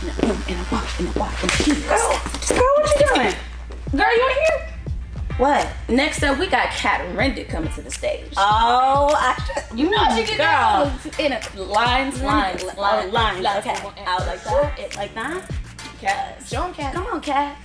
and a and a walk, and a walk, and a. Girl, girl, what you doing? Girl, you in here? What? Next up, we got Cat Rendic coming to the stage. Oh, I, you know oh, she get girl. in a, lines, lines, lines, lines. lines. Okay. Out like that. It like that. Cat, them Cat. Come on, cat.